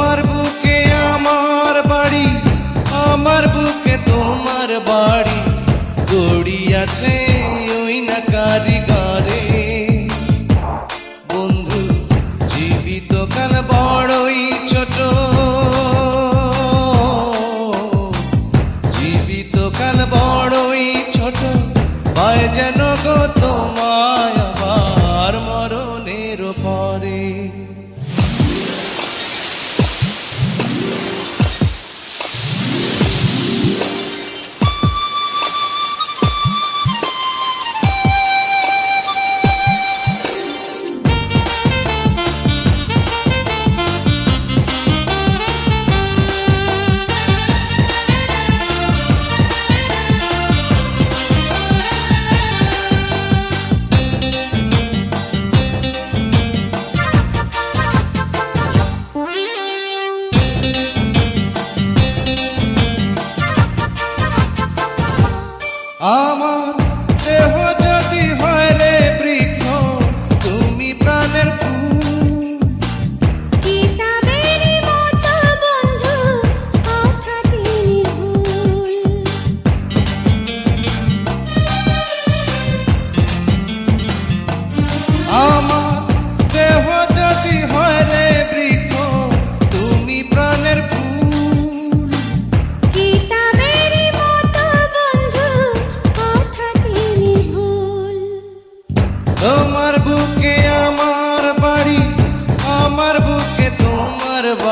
তোমার বুকে আমার বাড়ি, আমার বুকে তোমার বাড়ি। গড়ি আছে ওই না কারিগরে। বন্ধু, জীবিত কাল বড়ই ছোট। জীবিত কাল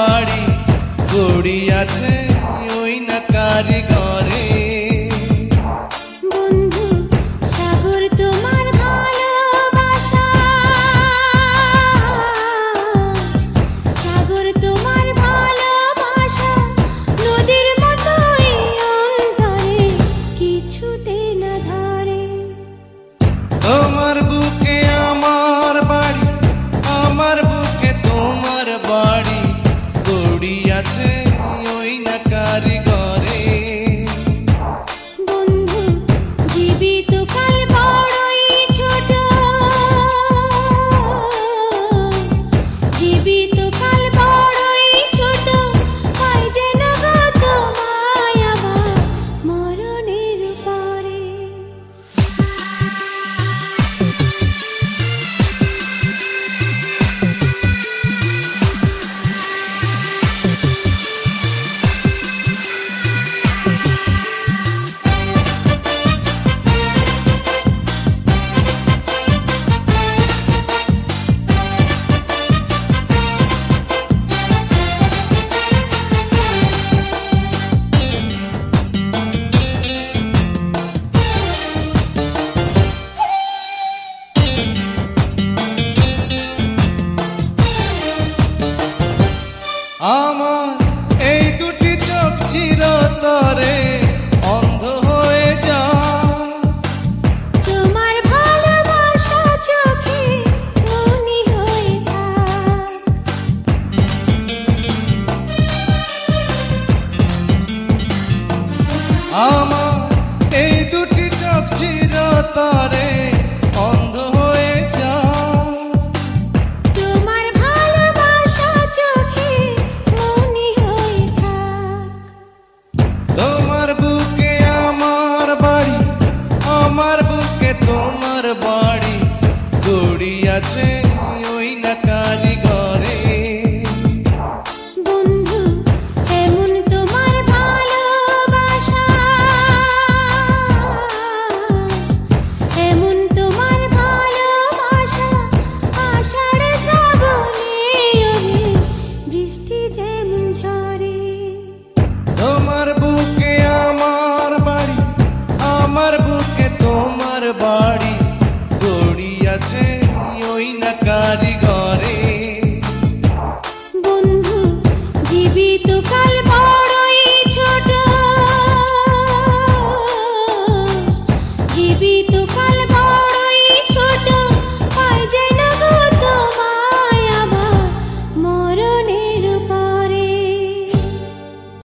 বাড়ি গড়ি আছে ওই না কারিগরে। তোমার আমার এই দুটি চোখ চিরতরে অন্ধ হয়ে যা তোমার ভালোবাসা চোখে মনি হয়ে থাক। তোমার বুকে আমার বাড়ি আমার বুকে তোমার বাড়ি গড়ি আছে ঝরে। তোমার বুকে আমার বাড়ি আমার বুকে তোমার বাড়ি। গড়ি আছে ওই না কারিগরে। বন্ধু জীবিত কাল বড়ই ছোট। জীবিত কাল